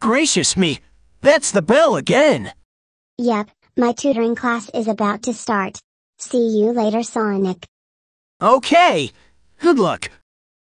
gracious me! That's the bell again! Yep, my tutoring class is about to start. See you later, Sonic. Okay. Good luck.